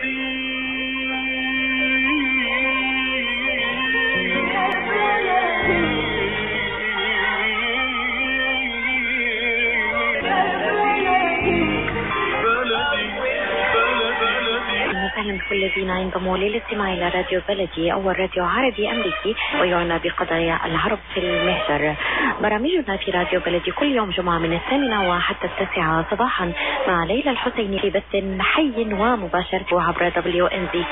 وسهلا الذين ينضموا للاستماع إلى راديو بلدي اول راديو عربي أمريكي ويعنى بقضايا العرب في المهجر. برامجنا في راديو بلدي كل يوم جمعة من الثامنة وحتى التاسعة صباحا مع ليلى الحسيني في بث حي ومباشر وعبر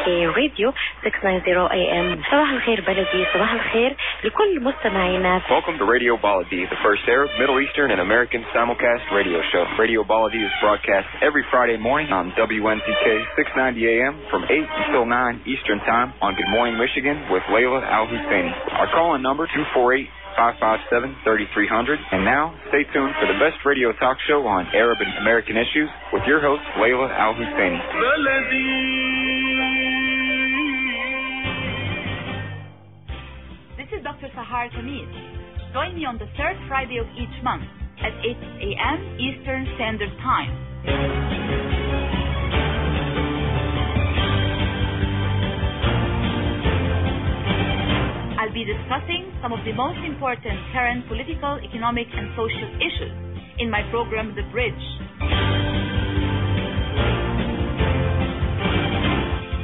كي راديو 690 اي ام. صباح الخير بلدي صباح الخير لكل مستمعينا. Welcome to Radio Baladi, the first Arab, Middle Eastern, and American simulcast radio show. Radio Baladi is broadcast every Friday morning on WNZK 690 AM from 8 until 9 Eastern Time on Good Morning Michigan with Layla Al Husseini. Our call-in number 248 557 3300. And now, stay tuned for the best radio talk show on Arab and American issues with your host, Layla Al Husseini. This is Dr. Sahar Khamis. Join me on the third Friday of each month at 8 a.m. Eastern Standard Time. I'll be discussing some of the most important current political, economic, and social issues in my program, The Bridge.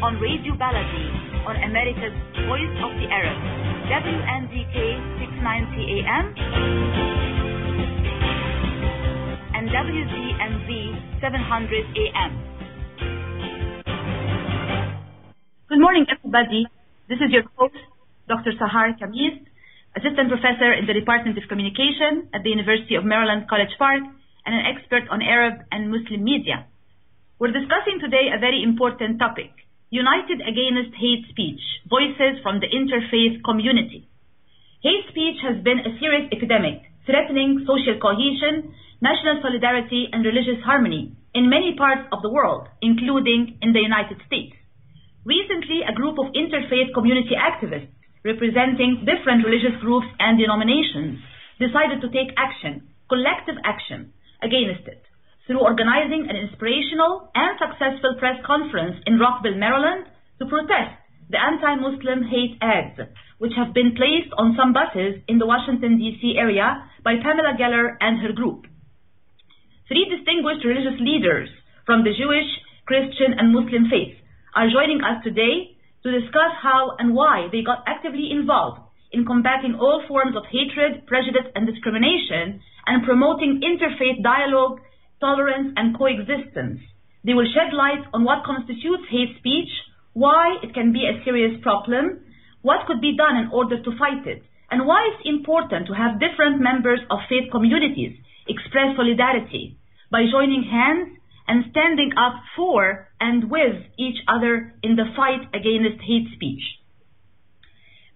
On Radio Baladi, on America's Voice of the Arab, WNZK 690 AM, and WDMV 700 AM. Good morning, everybody. This is your host, Dr. Sahar Khamis, Assistant Professor in the Department of Communication at the University of Maryland, College Park, and an expert on Arab and Muslim media. We're discussing today a very important topic, United Against Hate Speech, Voices from the Interfaith Community. Hate speech has been a serious epidemic, threatening social cohesion, national solidarity, and religious harmony in many parts of the world, including in the United States. Recently, a group of interfaith community activists representing different religious groups and denominations decided to take action, collective action, against it through organizing an inspirational and successful press conference in Rockville, Maryland to protest the anti-Muslim hate ads which have been placed on some buses in the Washington DC area by Pamela Geller and her group. Three distinguished religious leaders from the Jewish, Christian, and Muslim faiths are joining us today to discuss how and why they got actively involved in combating all forms of hatred, prejudice, and discrimination and promoting interfaith dialogue, tolerance, and coexistence. They will shed light on what constitutes hate speech, why it can be a serious problem, what could be done in order to fight it, and why it's important to have different members of faith communities express solidarity by joining hands and standing up for and with each other in the fight against hate speech.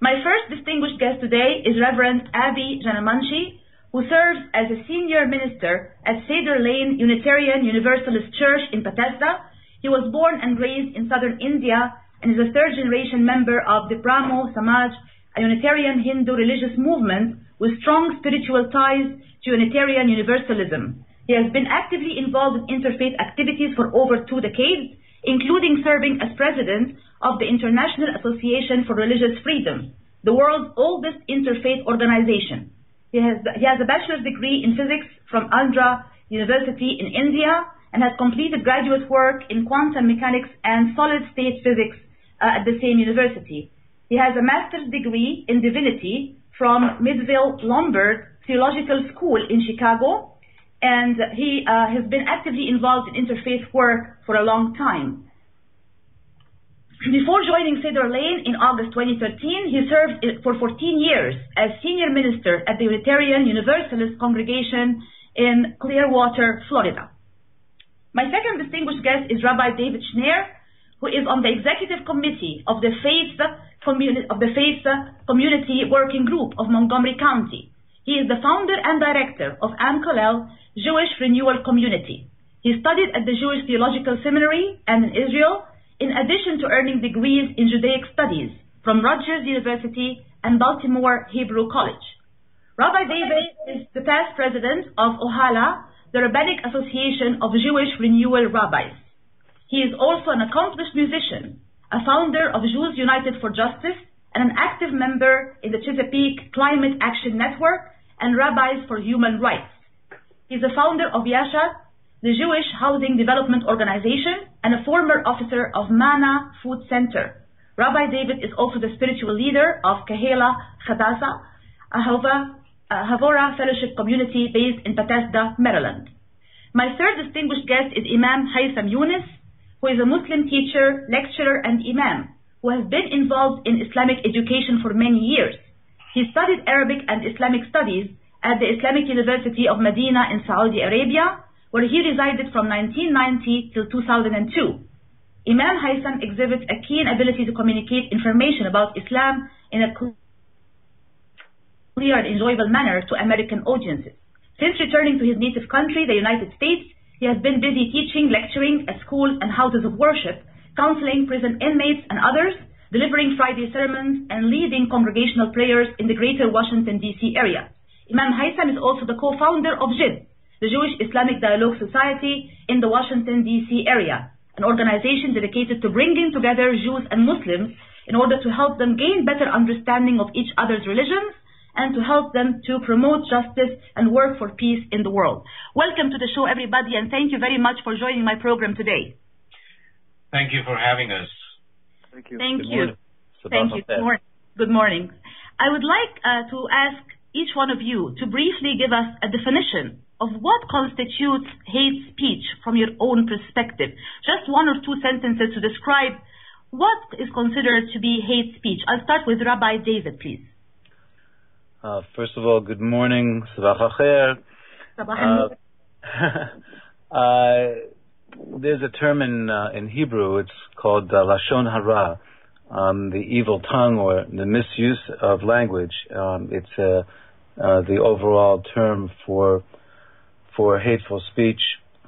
My first distinguished guest today is Reverend Abhi Janamanchi, who serves as a senior minister at Cedar Lane Unitarian Universalist Church in Bethesda. He was born and raised in southern India and is a third generation member of the Brahmo Samaj, a Unitarian Hindu religious movement with strong spiritual ties to Unitarian Universalism. He has been actively involved in interfaith activities for over two decades, including serving as president of the International Association for Religious Freedom, the world's oldest interfaith organization. He has, he has a bachelor's degree in physics from Andhra University in India and has completed graduate work in quantum mechanics and solid state physics uh, at the same university. He has a master's degree in divinity from Meadville Lombard Theological School in Chicago, and he uh, has been actively involved in interfaith work for a long time. Before joining Cedar Lane in August 2013, he served for 14 years as senior minister at the Unitarian Universalist Congregation in Clearwater, Florida. My second distinguished guest is Rabbi David Shneyer, who is on the executive committee of the Faith, Communi- of the Faith Community Working Group of Montgomery County. He is the founder and director of Am Kollel Jewish Renewal Community. He studied at the Jewish Theological Seminary and in Israel, in addition to earning degrees in Judaic Studies from Rutgers University and Baltimore Hebrew College. Rabbi David is the past president of OHALAH, the Rabbinic Association of Jewish Renewal Rabbis. He is also an accomplished musician, a founder of Jews United for Justice, and an active member in the Chesapeake Climate Action Network and Rabbis for Human Rights. He's the founder of Yachad, the Jewish Housing Development Organization, and a former officer of Manna Food Center. Rabbi David is also the spiritual leader of Kehila Chadasha, a Havurah Fellowship community based in Bethesda, Maryland. My third distinguished guest is Imam Haytham Younis, who is a Muslim teacher, lecturer, and imam, who has been involved in Islamic education for many years. He studied Arabic and Islamic studies at the Islamic University of Medina in Saudi Arabia, where he resided from 1990 till 2002. Imam Haytham exhibits a keen ability to communicate information about Islam in a clear and enjoyable manner to American audiences. Since returning to his native country, the United States, he has been busy teaching, lecturing at schools and houses of worship, counseling prison inmates and others, delivering Friday sermons, and leading congregational prayers in the greater Washington, D.C. area. Imam Haytham is also the co-founder of JID, the Jewish Islamic Dialogue Society in the Washington, D.C. area, an organization dedicated to bringing together Jews and Muslims in order to help them gain better understanding of each other's religions and to help them to promote justice and work for peace in the world. Welcome to the show, everybody, and thank you very much for joining my program today. Thank you for having us. Thank you. Thank Good you. morning. Thank you. Good morning. Good morning. I would like uh, to ask each one of you to briefly give us a definition of what constitutes hate speech from your own perspective. Just one or two sentences to describe what is considered to be hate speech. I'll start with Rabbi David, please. Uh, first of all, good morning. Sabah. Uh, uh, there's a term in uh, in Hebrew. It's called uh, lashon hara, um, the evil tongue or the misuse of language. Um, it's uh, uh, the overall term for for hateful speech,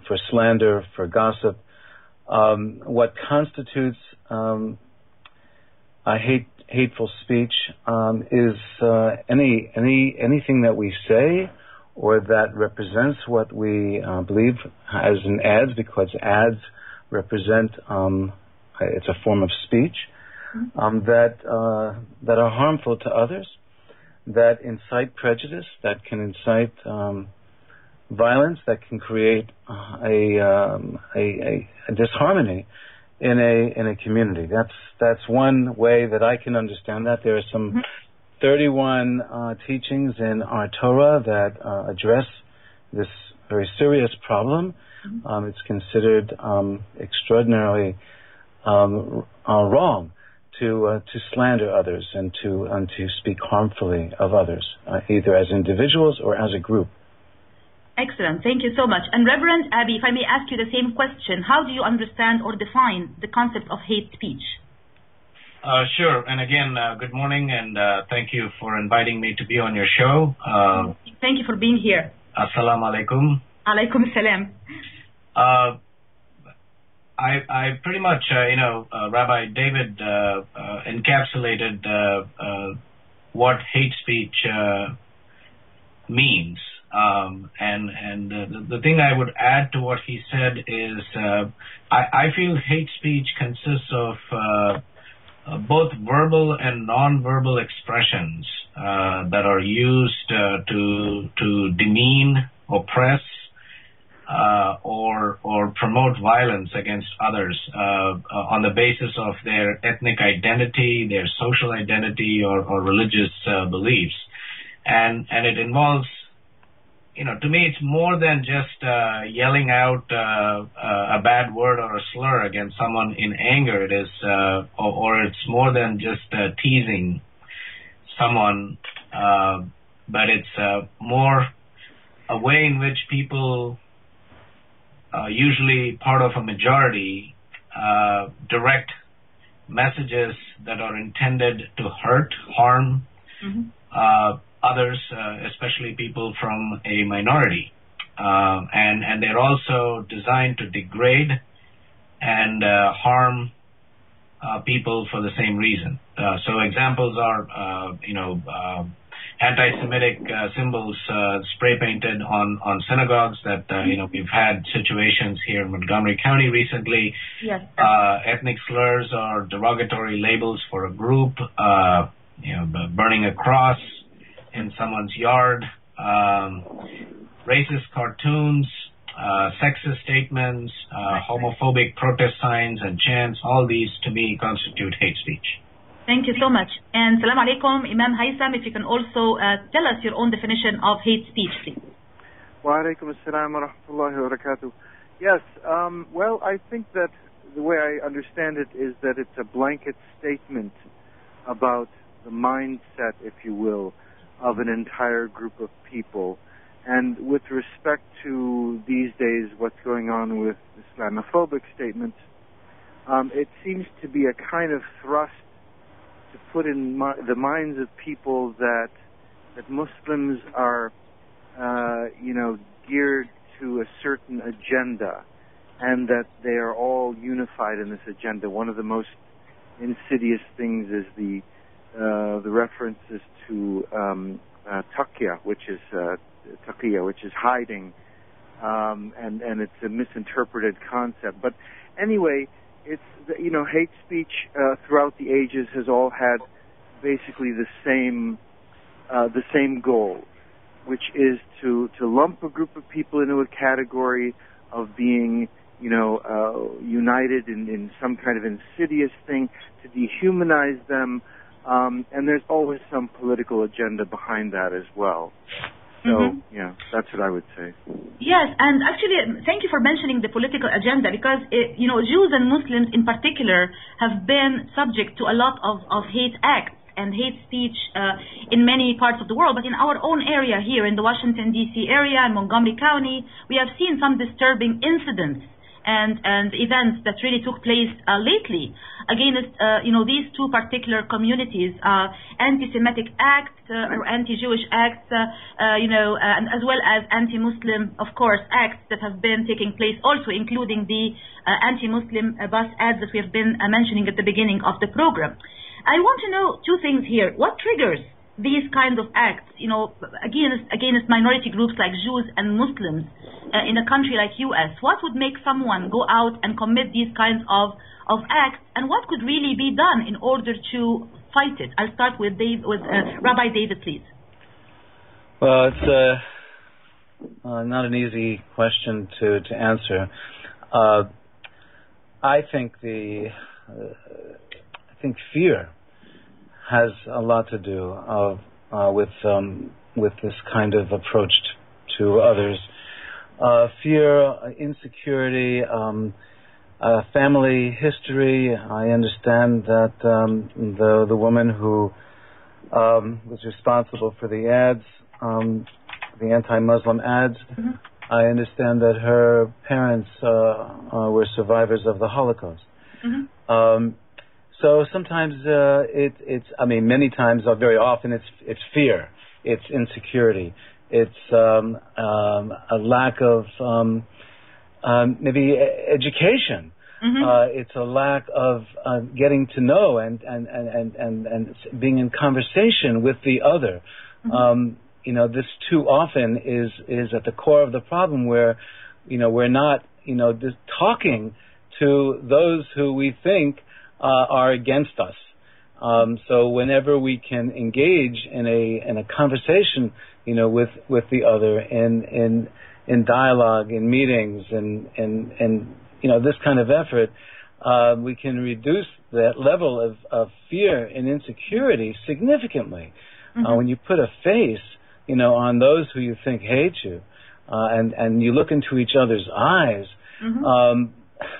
for slander, for gossip. Um, what constitutes um, a hate hateful speech um, is uh, any any anything that we say or that represents what we uh, believe as in ads, because ads represent um, it's a form of speech um, that uh, that are harmful to others, that incite prejudice, that can incite um, violence, that can create a, um, a, a, disharmony in a in a community. That's that's one way that I can understand that. There are some 31 uh, teachings in our Torah that uh, address this very serious problem. Um, it's considered um, extraordinarily um, uh, wrong to uh, to slander others and to and to speak harmfully of others, uh, either as individuals or as a group. Excellent. Thank you so much. And Reverend Abhi, if I may ask you the same question, how do you understand or define the concept of hate speech? Uh, sure. And again, uh, good morning, and uh, thank you for inviting me to be on your show. Uh, Thank you for being here. Assalamu alaikum. Alaikum salam. I, I pretty much, uh, you know, uh, Rabbi David uh, uh, encapsulated uh, uh, what hate speech uh, means. Um, and and the, the thing I would add to what he said is uh, I, I feel hate speech consists of both verbal and non-verbal expressions uh, that are used to to demean, oppress, uh, or or promote violence against others uh, on the basis of their ethnic identity, their social identity, or, or religious uh, beliefs, and and it involves you know, to me, it's more than just uh, yelling out uh, a bad word or a slur against someone in anger. It is, or, or it's more than just teasing someone, but it's more a way in which people, usually part of a majority, uh, direct messages that are intended to hurt, harm, uh, others, uh, especially people from a minority. Um, and, and they're also designed to degrade and uh, harm uh, people for the same reason. Uh, so examples are, uh, you know, uh, anti-Semitic uh, symbols uh, spray painted on on synagogues. That uh, you know we've had situations here in Montgomery County recently. Yes. Uh, ethnic slurs or derogatory labels for a group. Uh, you know, burning a cross in someone's yard. Um, racist cartoons. Uh, sexist statements, uh, homophobic protest signs and chants, all these to me constitute hate speech. Thank you so much. And salam alaikum, Imam Haytham, if you can also uh, tell us your own definition of hate speech, please. Wa alaikum assalam wa rahmatullahi wa barakatuh. Yes, um, well, I think that the way I understand it is that it's a blanket statement about the mindset, if you will, of an entire group of people. And with respect to these days, what's going on with Islamophobic statements, um, it seems to be a kind of thrust to put in mi- the minds of people that that Muslims are, uh, you know, geared to a certain agenda, and that they are all unified in this agenda. One of the most insidious things is the uh, the references to um, uh, taqiyya, which is uh, taqiyya, which is hiding, um, and and it's a misinterpreted concept. But anyway, it's you know hate speech uh, throughout the ages has all had basically the same uh, the same goal, which is to to lump a group of people into a category of being you know uh, united in, in some kind of insidious thing to dehumanize them, um, and there's always some political agenda behind that as well. So Mhm. yeah, that's what I would say. Yes, and actually, thank you for mentioning the political agenda because, it, you know, Jews and Muslims in particular have been subject to a lot of, of hate acts and hate speech uh, in many parts of the world. But in our own area here in the Washington, D.C. area, in Montgomery County, we have seen some disturbing incidents and, and events that really took place uh, lately against, uh, you know, these two particular communities, uh, anti-Semitic acts uh, or anti-Jewish acts, uh, uh, you know, and as well as anti-Muslim, of course, acts that have been taking place also, including the anti-Muslim bus ads that we have been mentioning at the beginning of the program. I want to know two things here. What triggers these kind of acts, you know, against against minority groups like Jews and Muslims uh, in a country like U.S. What would make someone go out and commit these kinds of of acts, and what could really be done in order to fight it? I'll start with Dave, with uh, Rabbi David, please. Well, it's uh, uh, not an easy question to to answer. Uh, I think the uh, I think fear has a lot to do of with um, with this kind of approach to others. Uh, fear, uh, insecurity, um, uh, family history. I understand that um, the the woman who um, was responsible for the ads, um, the anti-Muslim ads. Mhm. I understand that her parents uh, uh, were survivors of the Holocaust. Mhm. Um, so sometimes uh, it, it's, I mean, many times, or very often, it's it's fear, it's insecurity, it's um, um, a lack of um, um, maybe education. Mhm. Uh, it's a lack of uh, getting to know and and, and, and, and being in conversation with the other. Mhm. Um, you know, this too often is is at the core of the problem where, you know, we're not, you know, just talking to those who we think uh, are against us. Um, so whenever we can engage in a in a conversation, you know, with with the other in in in dialogue, in meetings, and and and you know this kind of effort, uh, we can reduce that level of, of fear and insecurity significantly. Uh, Mhm. when you put a face, you know, on those who you think hate you, uh, and and you look into each other's eyes, Mhm. um,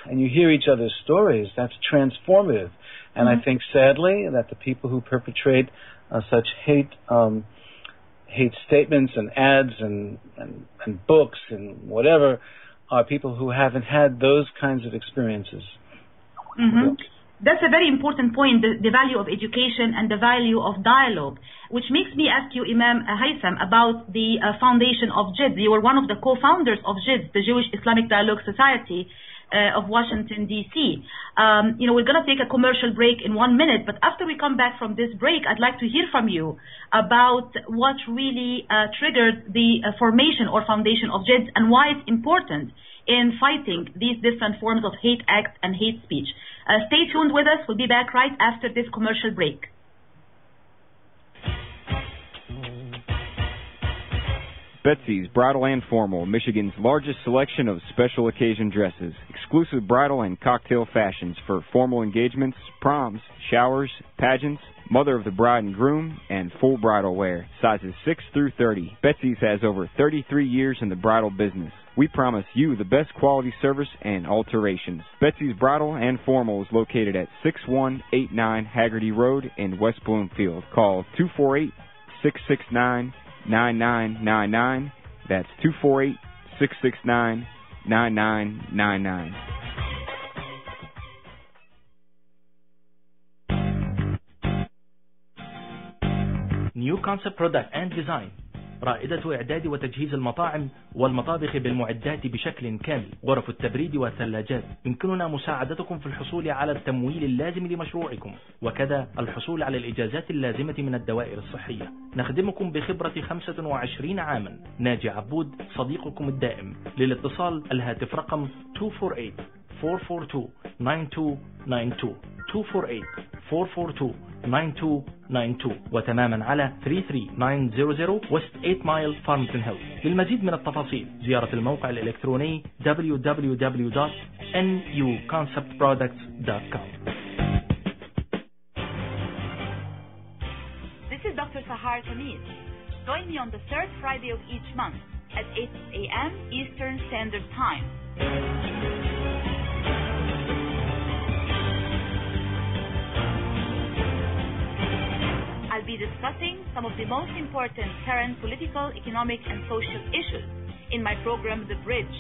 and you hear each other's stories, that's transformative. And I think, sadly, that the people who perpetrate uh, such hate um, hate statements and ads and, and and books and whatever are people who haven't had those kinds of experiences. Mhm. That's a very important point, the, the value of education and the value of dialogue, which makes me ask you, Imam Haytham, about the uh, foundation of JIDS. You were one of the co-founders of JIDS, the Jewish Islamic Dialogue Society. Uh, of Washington, D.C. Um, you know, we're going to take a commercial break in one minute, but after we come back from this break, I'd like to hear from you about what really uh, triggered the uh, formation or foundation of JIDS and why it's important in fighting these different forms of hate acts and hate speech. Uh, stay tuned with us. We'll be back right after this commercial break. Betsy's Bridal and Formal, Michigan's largest selection of special occasion dresses. Exclusive bridal and cocktail fashions for formal engagements, proms, showers, pageants, mother of the bride and groom, and full bridal wear. Sizes 6 through 30. Betsy's has over 33 years in the bridal business. We promise you the best quality service and alterations. Betsy's Bridal and Formal is located at 6189 Haggerty Road in West Bloomfield. Call 248 669 9999. That's 248 669 9999. New Concept Product and Design رائدة إعداد وتجهيز المطاعم والمطابخ بالمعدات بشكل كامل. غرف التبريد والثلاجات. يمكننا مساعدتكم في الحصول على التمويل اللازم لمشروعكم. وكذا الحصول على الإجازات اللازمة من الدوائر الصحية. نخدمكم بخبرة 25 عاما. ناجي عبود صديقكم الدائم. للاتصال الهاتف رقم 248 442-9292 248-442-9292 وتماما على 33900 West 8 Mile Farmington هيل للمزيد من التفاصيل زيارة الموقع الإلكتروني www.nuconceptproducts.com This is Dr. Sahar Khamis. Join me on the third Friday of each month at 8 a.m. Eastern Standard Time. I'll be discussing some of the most important current political, economic, and social issues in my program, The Bridge.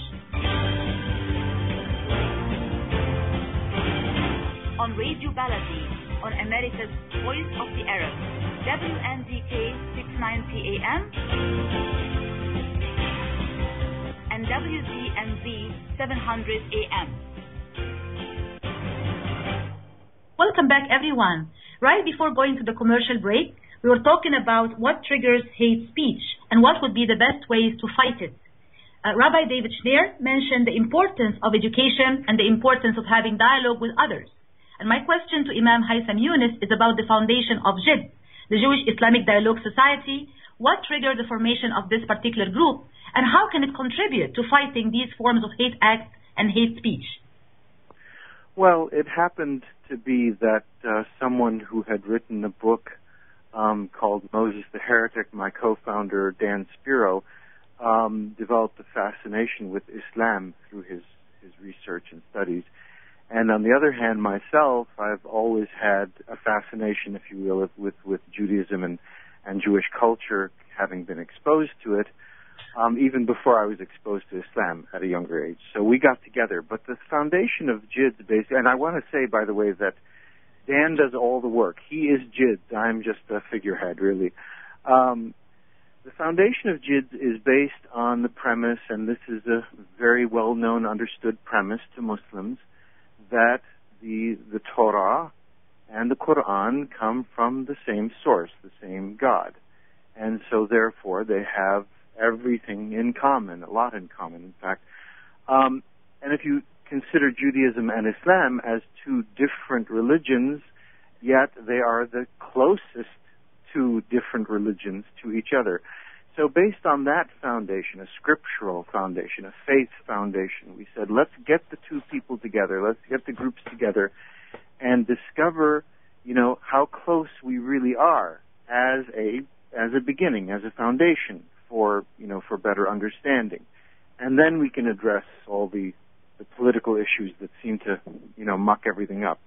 On Radio Baladi, on America's Voice of the Arab, WNZK 690 AM, and WDMV 700 AM. Welcome back, everyone. Right before going to the commercial break, we were talking about what triggers hate speech and what would be the best ways to fight it. Uh, Rabbi David Shneyer mentioned the importance of education and the importance of having dialogue with others. And my question to Imam Haytham Younis is about the foundation of JID, the Jewish Islamic Dialogue Society. What triggered the formation of this particular group and how can it contribute to fighting these forms of hate acts and hate speech? Well, it happened to be that uh, someone who had written a book um, called Moses the Heretic, my co-founder Dan Spiro, um, developed a fascination with Islam through his his research and studies. And on the other hand, myself, I've always had a fascination, if you will, with with Judaism and and Jewish culture, having been exposed to it um, even before I was exposed to Islam at a younger age. So we got together. But the foundation of JIDS, basically, and I want to say, by the way, that Dan does all the work. He is JIDS. I'm just a figurehead, really. Um, the foundation of JIDS is based on the premise, and this is a very well-known, understood premise to Muslims, that the the Torah and the Quran come from the same source, the same God, and so therefore they have everything in common, a lot in common, in fact. Um, and if you consider Judaism and Islam as two different religions, yet they are the closest two different religions to each other. So based on that foundation, a scriptural foundation, a faith foundation, we said, let's get the two people together, let's get the groups together and discover, you know, how close we really are as a as a beginning, as a foundation for you know for better understanding, and then we can address all the the political issues that seem to you know muck everything up.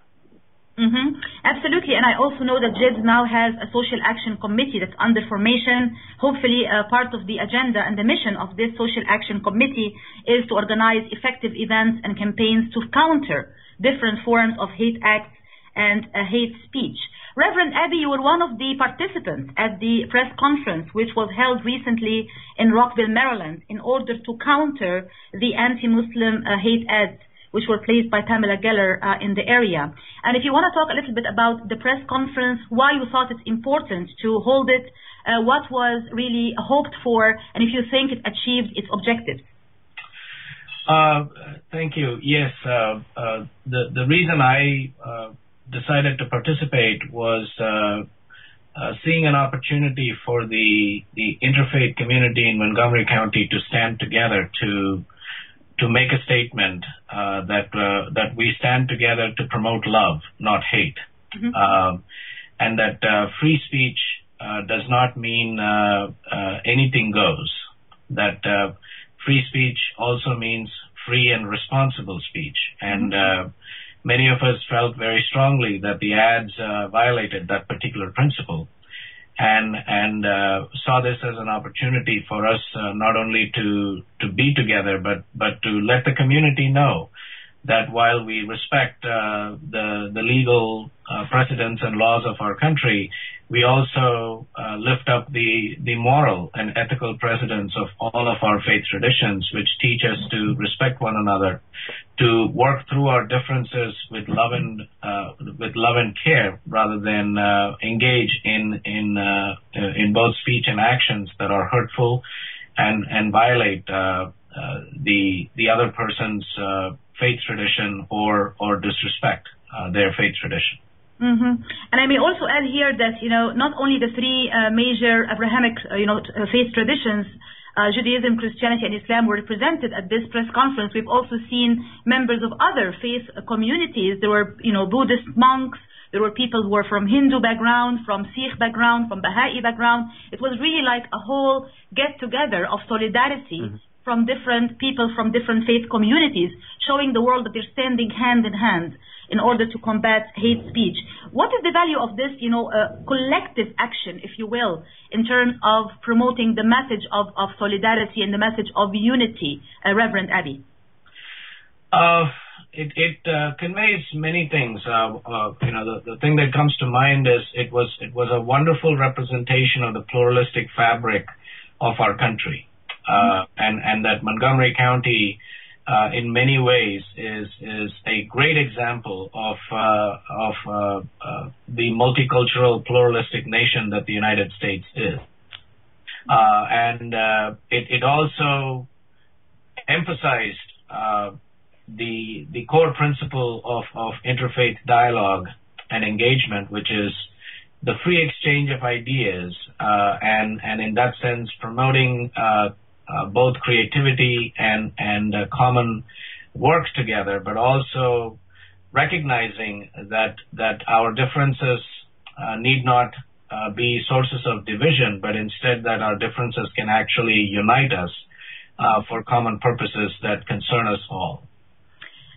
Mm-hmm. Absolutely, and I also know that JIDS now has a social action committee that's under formation. Hopefully, uh, part of the agenda and the mission of this social action committee is to organize effective events and campaigns to counter different forms of hate acts and uh, hate speech. Reverend Abhi, you were one of the participants at the press conference which was held recently in Rockville, Maryland, in order to counter the anti-Muslim uh, hate ads. which were placed by Pamela Geller uh, in the area. And if you want to talk a little bit about the press conference, why you thought it's important to hold it, uh, what was really hoped for, and if you think it achieved its objectives. Uh, thank you. Yes, uh, uh, the the reason I uh, decided to participate was uh, uh, seeing an opportunity for the the interfaith community in Montgomery County to stand together to to make a statement uh, that uh, that we stand together to promote love, not hate, mm-hmm. Uh, and that free speech does not mean anything goes. That free speech also means free and responsible speech. And mm-hmm. uh, many of us felt very strongly that the ads uh, violated that particular principle. And and uh, saw this as an opportunity for us uh, not only to to be together, but but to let the community know that while we respect uh, the the legal uh, precedents and laws of our country, we also uh, lift up the, the moral and ethical precedents of all of our faith traditions, which teach us to respect one another, to work through our differences with love and uh, with love and care, rather than uh, engage in in uh, in both speech and actions that are hurtful and and violate uh, uh, the the other person's faith tradition or or disrespect their faith tradition. Mm-hmm. And I may also add here that you know not only the three uh, major Abrahamic uh, you know uh, faith traditions, uh, Judaism, Christianity, and Islam were represented at this press conference. We've also seen members of other faith communities. There were you know Buddhist monks. There were people who were from Hindu background, from Sikh background, from Baha'i background. It was really like a whole get together of solidarity. Mm-hmm from different people from different faith communities, showing the world that they're standing hand in hand in order to combat hate speech. What is the value of this, you know, uh, collective action, if you will, in terms of promoting the message of, of solidarity and the message of unity, uh, Reverend Abhi? Uh, it, it uh, conveys many things. Uh, uh, you know, the, the thing that comes to mind is it was it was a wonderful representation of the pluralistic fabric of our country, mm-hmm. and and that Montgomery County uh, in many ways is is a great example of uh, of uh, uh the multicultural pluralistic nation that the United States is, uh, and uh, it, it also emphasized the the core principle of of interfaith dialogue and engagement, which is the free exchange of ideas, and and in that sense promoting uh, both creativity and and uh, common work together, but also recognizing that that our differences uh, need not uh, be sources of division, but instead that our differences can actually unite us uh, for common purposes that concern us all.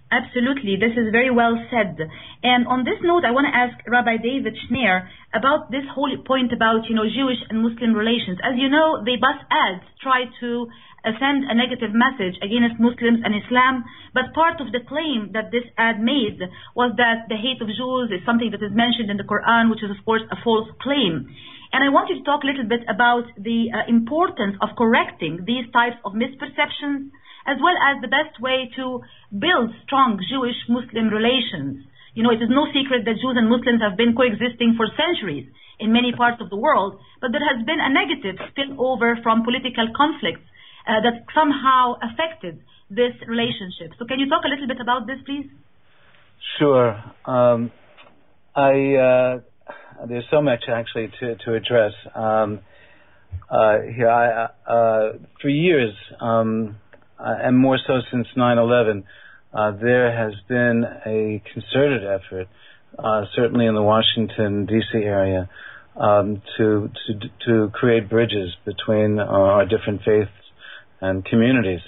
Absolutely. This is very well said. And on this note, I want to ask Rabbi David Shneyer about this whole point about, you know, Jewish and Muslim relations. As you know, the bus ads try to send a negative message against Muslims and Islam, but part of the claim that this ad made was that the hate of Jews is something that is mentioned in the Quran, which is of course a false claim. And I want you to talk a little bit about the uh, importance of correcting these types of misperceptions as well as the best way to build strong Jewish-Muslim relations. You know, it is no secret that Jews and Muslims have been coexisting for centuries in many parts of the world, but there has been a negative spillover from political conflicts uh, that somehow affected this relationship. So can you talk a little bit about this, please? Sure. Um, I uh, there's so much actually to to address um, uh, here. I, uh, for years, um, and more so since 9/11, uh, there has been a concerted effort, uh, certainly in the Washington D.C. area, um, to to to create bridges between our different faiths and communities.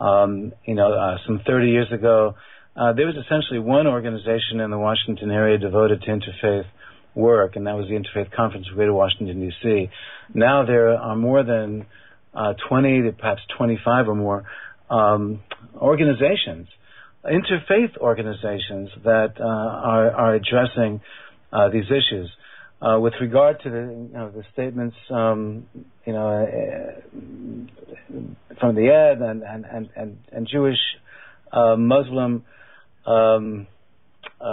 Um, you know, uh, some 30 years ago, uh, there was essentially one organization in the Washington area devoted to interfaith work, and that was the Interfaith Conference of Greater Washington, D.C. Now there are more than uh, 20, perhaps 25 or more um, organizations, interfaith organizations that uh, are, are, addressing uh, these issues. Uh, with regard to the, you know, the statements, um, you know, uh, from the Ed and and and and, Jewish, uh, Muslim um, uh,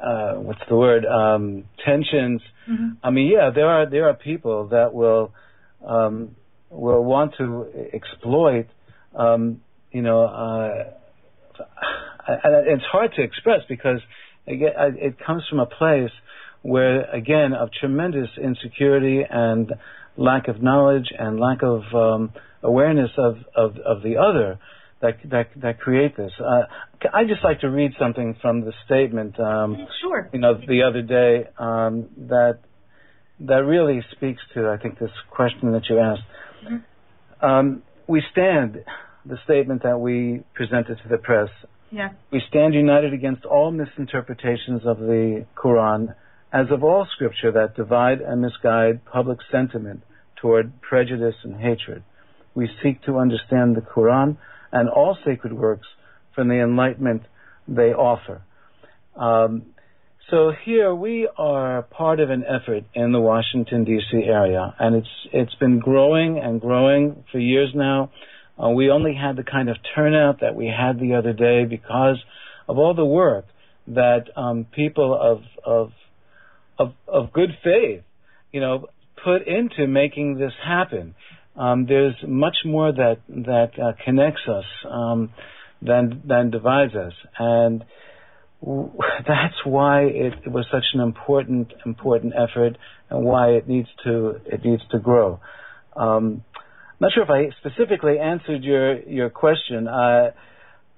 uh, what's the word um, tensions. Mm-hmm. I mean, yeah, there are there are people that will um, will want to exploit. Um, you know, uh, it's hard to express because again, it comes from a place where, again, of tremendous insecurity and lack of knowledge and lack of um, awareness of, of, of the other that that that create this. Uh, I just like to read something from the statement. Um, sure. You know, the other day um, that that really speaks to I think this question that you asked. Mm-hmm. Um, we stand the statement that we presented to the press. Yeah. We stand united against all misinterpretations of the Quran, as of all scripture that divide and misguide public sentiment toward prejudice and hatred. We seek to understand the Quran and all sacred works from the enlightenment they offer. Um, so here we are part of an effort in the Washington D.C. area, and it's it's been growing and growing for years now. Uh, we only had the kind of turnout that we had the other day because of all the work that um, people of, of of of good faith, you know, put into making this happen. Um, there's much more that that uh, connects us um, than than divides us, and that's why it, it, was such an important important effort, and why it needs to it needs to grow. Um, I'm not sure if I specifically answered your your question. Uh,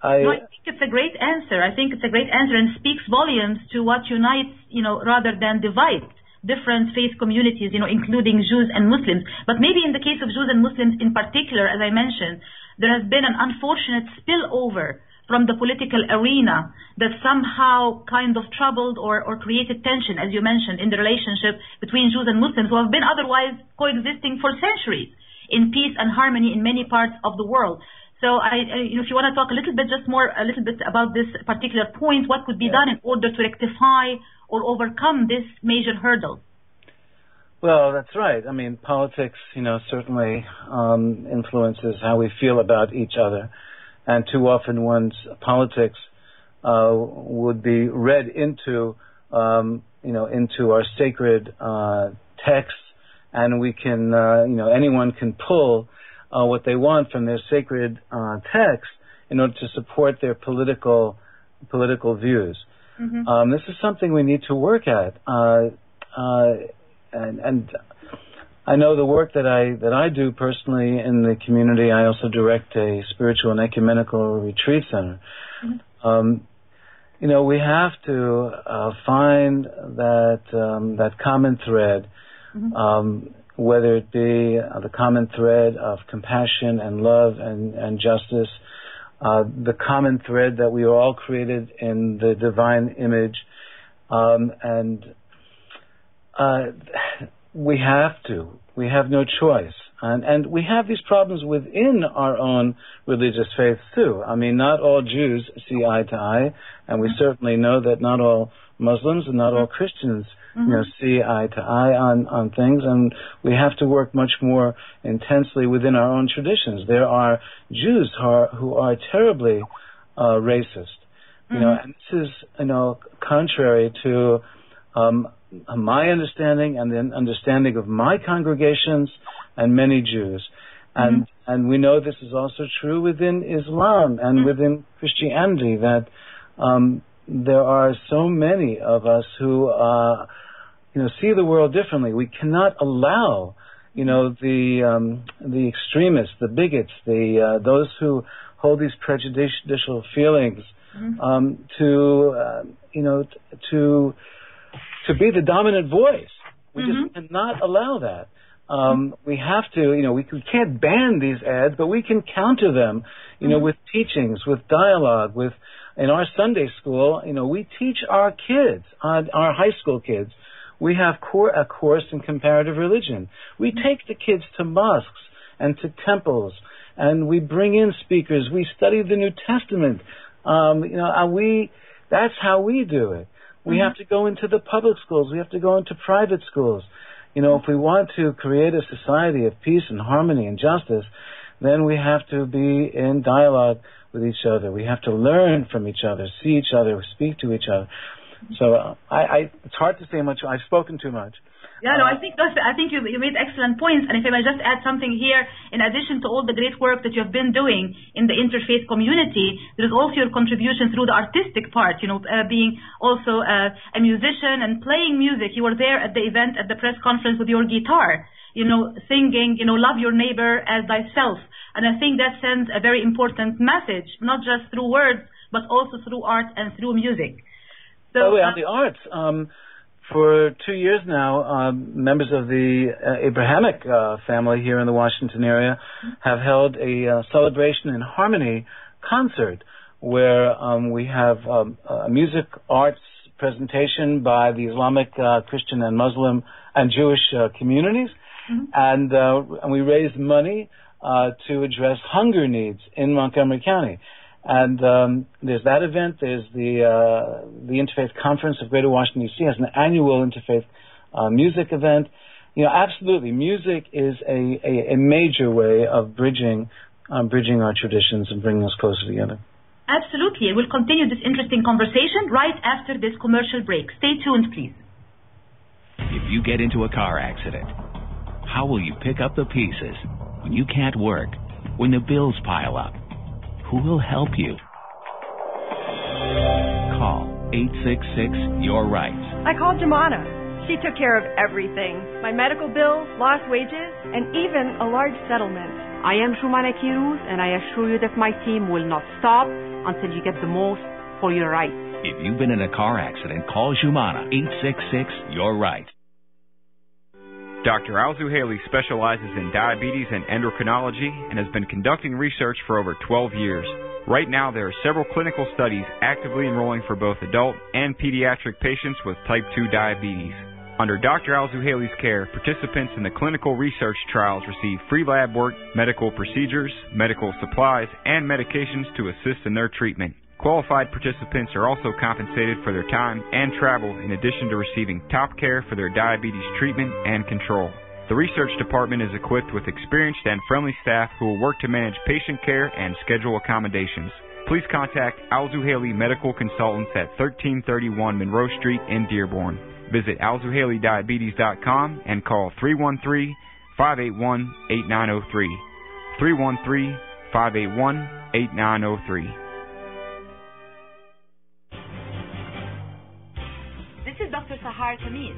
I, no, I think it's a great answer. I think it's a great answer and speaks volumes to what unites, you know, rather than divides different faith communities, you know, including Jews and Muslims. But maybe in the case of Jews and Muslims in particular, as I mentioned, there has been an unfortunate spillover from the political arena that somehow kind of troubled or, or created tension, as you mentioned, in the relationship between Jews and Muslims who have been otherwise coexisting for centuries in peace and harmony in many parts of the world. So I, I, you know, if you want to talk a little bit, just more, a little bit about this particular point, what could be yeah. done in order to rectify or overcome this major hurdle? Well, that's right. I mean, politics, you know, certainly um, influences how we feel about each other, and too often one's politics uh, would be read into, um, you know, into our sacred uh, texts, and we can, uh, you know, anyone can pull uh, what they want from their sacred uh, text in order to support their political political views. Mm-hmm. Um, this is something we need to work at, uh, uh, and, and I know the work that I that I do personally in the community. I also direct a spiritual and ecumenical retreat center. Mm-hmm. Um, you know, we have to uh, find that um, that common thread mm-hmm. um, whether it be uh, the common thread of compassion and love and, and justice, uh, the common thread that we are all created in the divine image, um, and uh, we have to. We have no choice. And, and we have these problems within our own religious faiths too. I mean, not all Jews see eye to eye, and we certainly know that not all Muslims and not all Christians Mm-hmm. you know, see eye to eye on, on things, and we have to work much more intensely within our own traditions. There are Jews who are, who are terribly uh, racist, you mm-hmm. know, and this is, you know, contrary to um, my understanding and the understanding of my congregations and many Jews. And mm-hmm. and we know this is also true within Islam and Mm-hmm. within Christianity that um, there are so many of us who uh, you know see the world differently. We cannot allow you know the um, the extremists, the bigots, the uh, those who hold these prejudicial feelings Mm-hmm. um, to uh, you know t- to to be the dominant voice. We Mhm. just cannot allow that. Um, we have to, you know, we, we can't ban these ads, but we can counter them, you know, Mhm. with teachings, with dialogue, with in our Sunday school, you know, we teach our kids, our, our high school kids, we have cor- a course in comparative religion. We take the kids to mosques and to temples, and we bring in speakers. We study the New Testament. Um, you know, and we that's how we do it. We Mhm. have to go into the public schools. We have to go into private schools. You know, if we want to create a society of peace and harmony and justice, then we have to be in dialogue with each other. We have to learn from each other, see each other, speak to each other. So uh, I, I, it's hard to say much. I've spoken too much. Yeah, no, I think I think you, you made excellent points. And if I may just add something here, in addition to all the great work that you have been doing in the interfaith community, there is also your contribution through the artistic part. You know, uh, being also uh, a musician and playing music. You were there at the event at the press conference with your guitar. You know, singing. You know, love your neighbor as thyself. And I think that sends a very important message, not just through words, but also through art and through music. So, oh, yeah, uh, the arts. Um, for two years now, um, members of the uh, Abrahamic uh, family here in the Washington area have held a uh, celebration in harmony concert where um, we have um, a music arts presentation by the Islamic, uh, Christian, and Muslim and Jewish uh, communities, mm-hmm. and, uh, and we raised money to address hunger needs in Montgomery County. And um, there's that event. There's the uh, the Interfaith Conference of Greater Washington D.C. has an annual interfaith uh, music event. You know, absolutely, music is a, a, a major way of bridging um, bridging our traditions and bringing us closer together. Absolutely, we'll continue this interesting conversation right after this commercial break. Stay tuned, please. If you get into a car accident, how will you pick up the pieces when you can't work, when the bills pile up? Who will help you. Call 866 Your Rights. I called Jumana. She took care of everything my medical bills, lost wages, and even a large settlement. I am Jumana Kiruz, and I assure you that my team will not stop until you get the most for your rights. If you've been in a car accident, call Jumana 866 Your Right. Dr. Alzu Haley specializes in diabetes and endocrinology and has been conducting research for over 12 years. Right now, there are several clinical studies actively enrolling for both adult and pediatric patients with type 2 diabetes. Under Dr. Alzu Haley's care, participants in the clinical research trials receive free lab work, medical procedures, medical supplies, and medications to assist in their treatment. Qualified participants are also compensated for their time and travel in addition to receiving top care for their diabetes treatment and control. The research department is equipped with experienced and friendly staff who will work to manage patient care and schedule accommodations. Please contact Alzu Haley Medical Consultants at 1331 Monroe Street in Dearborn. Visit alzuhaleydiabetes.com and call 313 581 8903. 313 581 8903. Sahar Khamis.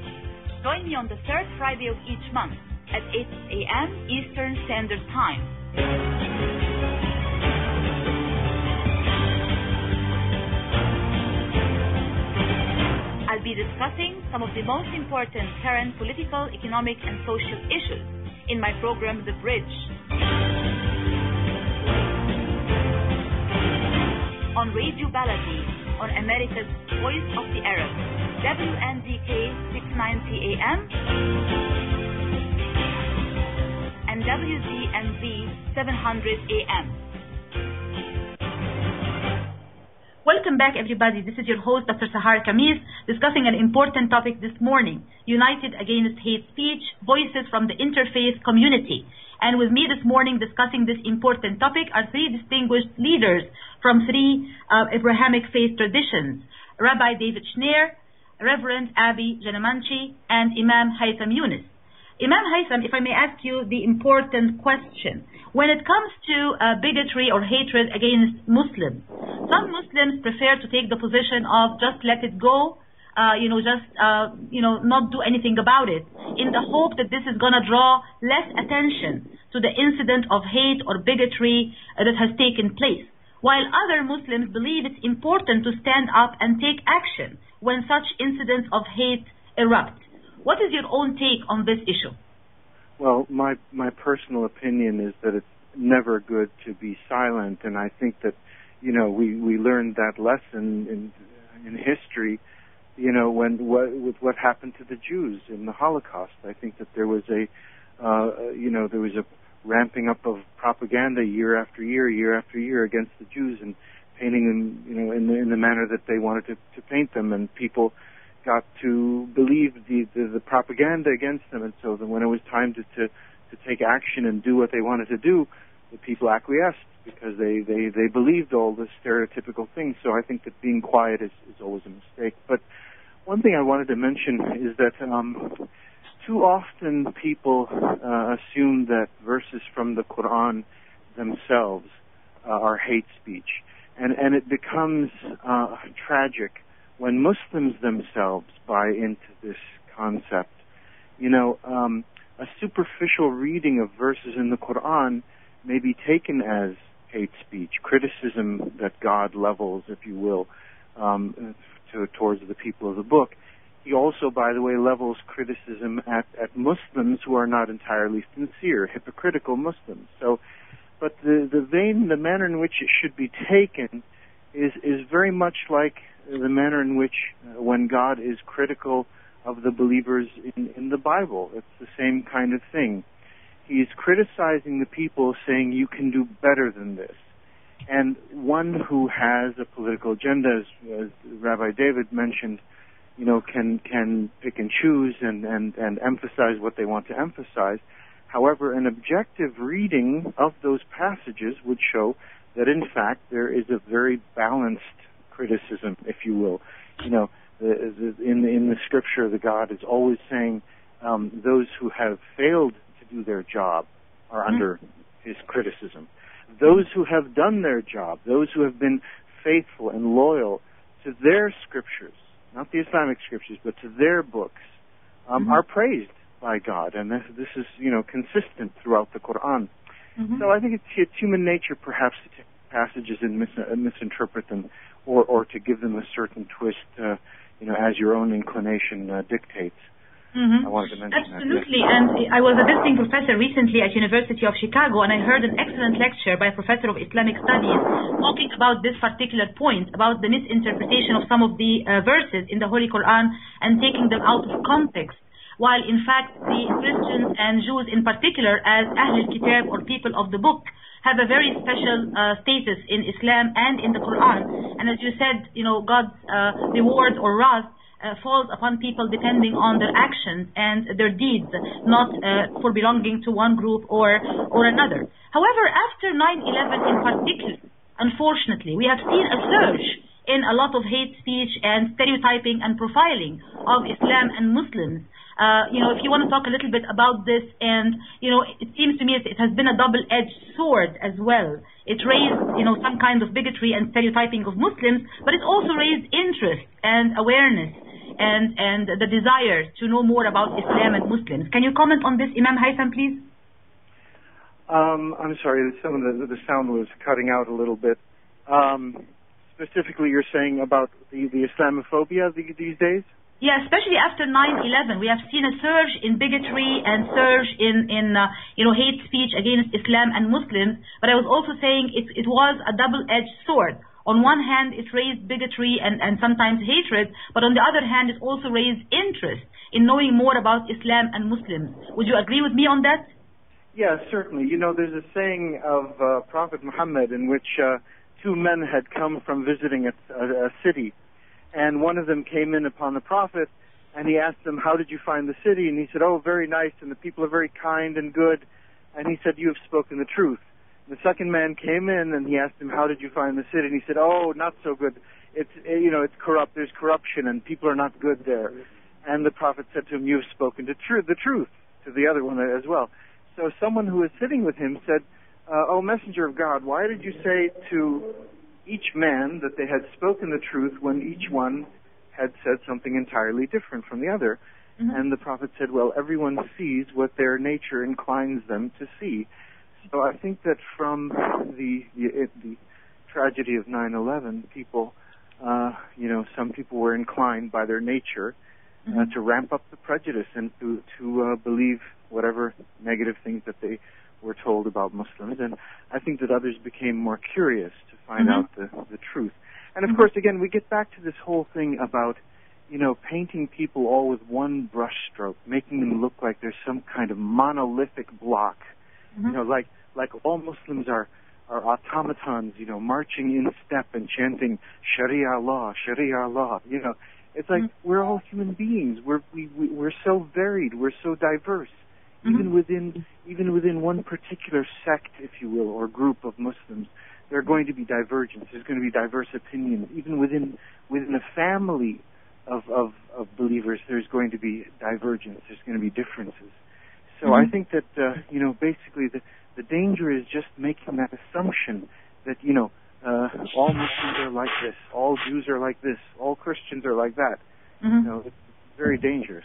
Join me on the third Friday of each month at 8 a.m. Eastern Standard Time. I'll be discussing some of the most important current political, economic, and social issues in my program, The Bridge. On Radio Baladi, on America's Voice of the Arabs. WNZK 690 AM and WDMV 700 AM. Welcome back, everybody. This is your host, Dr. Sahar Khamis, discussing an important topic this morning United Against Hate Speech Voices from the Interfaith Community. And with me this morning discussing this important topic are three distinguished leaders from three uh, Abrahamic faith traditions Rabbi David Shneyer, Reverend Abhi Janamanchi, and Imam Haytham Younis. Imam Haytham, if I may ask you the important question. When it comes to uh, bigotry or hatred against Muslims, some Muslims prefer to take the position of just let it go, uh, you know, just, uh, you know, not do anything about it, in the hope that this is going to draw less attention to the incident of hate or bigotry uh, that has taken place. While other Muslims believe it's important to stand up and take action when such incidents of hate erupt. What is your own take on this issue? Well, my my personal opinion is that it's never good to be silent, and I think that you know we we learned that lesson in in history. You know, when what, with what happened to the Jews in the Holocaust, I think that there was a uh, you know there was a ramping up of propaganda year after year, year after year against the Jews, and painting them, you know, in the, in the manner that they wanted to, to paint them, and people got to believe the, the the propaganda against them, and so then when it was time to, to to take action and do what they wanted to do, the people acquiesced. because they, they, they believed all the stereotypical things. So I think that being quiet is, is always a mistake. But one thing I wanted to mention is that um, too often people uh, assume that verses from the Quran themselves uh, are hate speech, and and it becomes uh, tragic when Muslims themselves buy into this concept. You know, um, a superficial reading of verses in the Quran may be taken as hate speech, criticism that God levels, if you will, um, to, towards the people of the book. He also, by the way, levels criticism at, at Muslims who are not entirely sincere, hypocritical Muslims. So, but the, the vein, the manner in which it should be taken is, is very much like the manner in which uh, when God is critical of the believers in, in the Bible. It's the same kind of thing. He's criticizing the people saying you can do better than this. And one who has a political agenda, as, as Rabbi David mentioned, you know, can can pick and choose and, and, and emphasize what they want to emphasize. However, an objective reading of those passages would show that in fact there is a very balanced criticism, if you will. You know, the, the, in the, in the scripture, the God is always saying um, those who have failed to do their job are mm-hmm. under His criticism. Those who have done their job, those who have been faithful and loyal to their scriptures, not the Islamic scriptures, but to their books, um, mm-hmm. are praised by God, and this, this, is you know consistent throughout the Quran. Mm-hmm. So I think it's, it's, human nature, perhaps, to take passages and mis- uh, misinterpret them, or or to give them a certain twist, uh, you know, as your own inclination uh, dictates. Mm-hmm. I wanted to mention Absolutely, that. and I was a visiting professor recently at University of Chicago, and I heard an excellent lecture by a professor of Islamic studies talking about this particular point, about the misinterpretation of some of the uh, verses in the Holy Quran and taking them out of context. While in fact the Christians and Jews in particular, as Ahl al-Kitab or people of the book, have a very special uh, status in Islam and in the Quran. And as you said, you know, God's uh, reward or wrath uh, falls upon people depending on their actions and their deeds, not uh, for belonging to one group or, or another. However, after 9-11 in particular, unfortunately, we have seen a surge in a lot of hate speech and stereotyping and profiling of Islam and Muslims. Uh, you know, if you want to talk a little bit about this, and you know, it seems to me it has been a double-edged sword as well. It raised, you know, some kind of bigotry and stereotyping of Muslims, but it also raised interest and awareness and, and the desire to know more about Islam and Muslims. Can you comment on this, Imam Haytham, please? Um, I'm sorry, some of the, the sound was cutting out a little bit. Um, specifically, you're saying about the, the Islamophobia the, these days? Yeah, especially after 9/11, we have seen a surge in bigotry and surge in in uh, you know hate speech against Islam and Muslims. But I was also saying it it was a double-edged sword on one hand, it raised bigotry and, and sometimes hatred, but on the other hand, it also raised interest in knowing more about Islam and Muslims. Would you agree with me on that? Yes, certainly. You know, there's a saying of uh, Prophet Muhammad in which uh, two men had come from visiting a, a, a city, and one of them came in upon the Prophet, and he asked him, "How did you find the city?" And he said, "Oh, very nice, and the people are very kind and good." And he said, "You have spoken the truth." The second man came in and he asked him, "How did you find the city?" And he said, "Oh, not so good. It's eh, you know, it's corrupt. There's corruption and people are not good there." And the prophet said to him, "You've spoken to tr- the truth." To the other one as well. So someone who was sitting with him said, uh, "Oh, messenger of God, why did you say to each man that they had spoken the truth when each one had said something entirely different from the other?" Mm-hmm. And the prophet said, "Well, everyone sees what their nature inclines them to see." So I think that from the the, the tragedy of 9/11, people, uh, you know, some people were inclined by their nature uh, mm-hmm. to ramp up the prejudice and to to uh, believe whatever negative things that they were told about Muslims. And I think that others became more curious to find mm-hmm. out the the truth. And of mm-hmm. course, again, we get back to this whole thing about you know, painting people all with one brushstroke, making them look like there's some kind of monolithic block Mm-hmm. You know, like like all Muslims are are automatons, you know, marching in step and chanting Sharia law, Sharia law. You know, it's like mm-hmm. we're all human beings. We're we, we we're so varied. We're so diverse. Mm-hmm. Even within even within one particular sect, if you will, or group of Muslims, there are going to be divergence. There's going to be diverse opinions, even within within a family of of, of believers. There's going to be divergence. There's going to be differences. So Mhm. I think that uh, you know basically the the danger is just making that assumption that you know uh, all Muslims are like this, all Jews are like this, all Christians are like that. Mhm. You know, it's very dangerous.